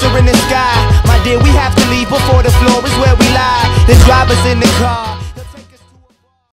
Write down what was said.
are in the sky. My dear, we have to leave before the floor is where we lie. The driver's in the car.